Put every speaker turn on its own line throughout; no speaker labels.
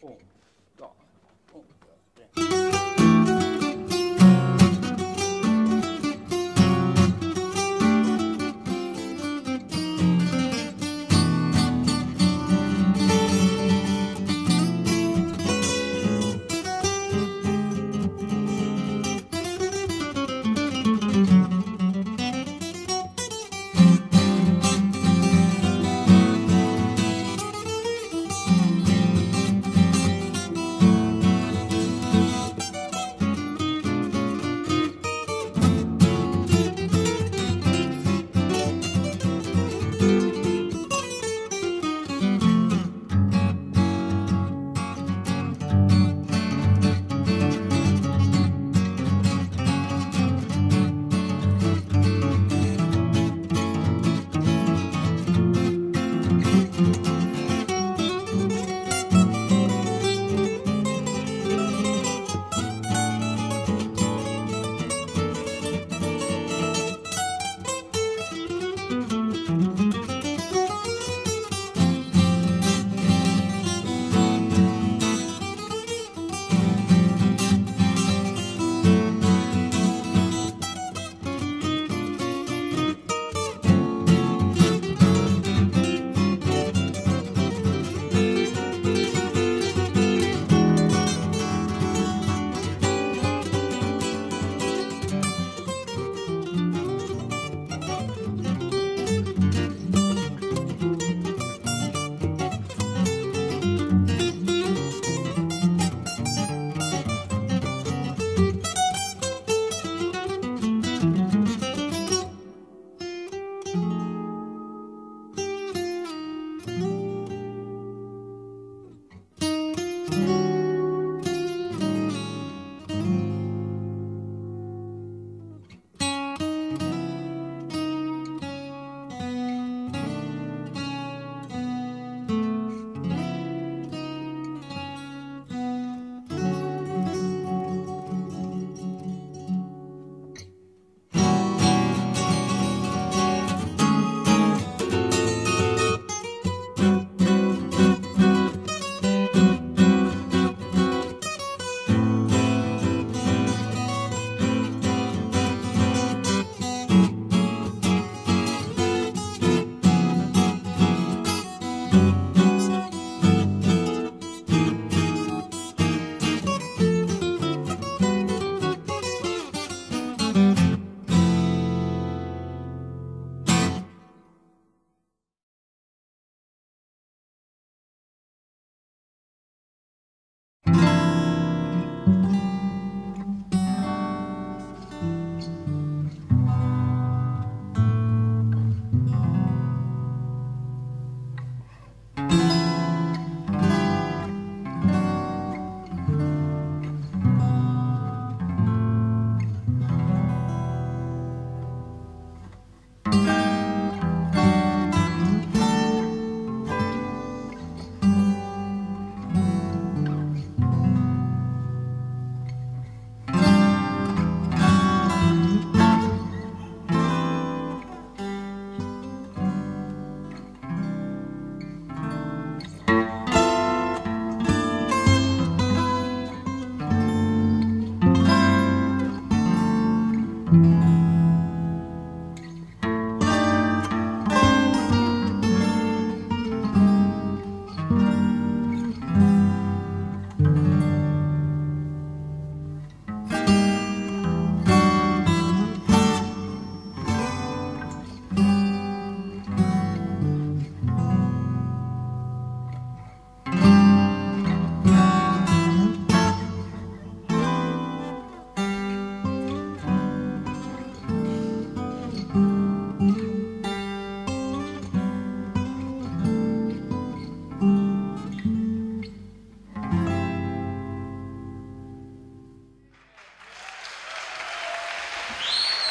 form.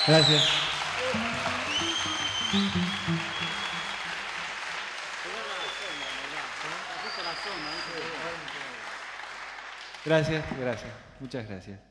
Gracias. Gracias, gracias. Muchas gracias.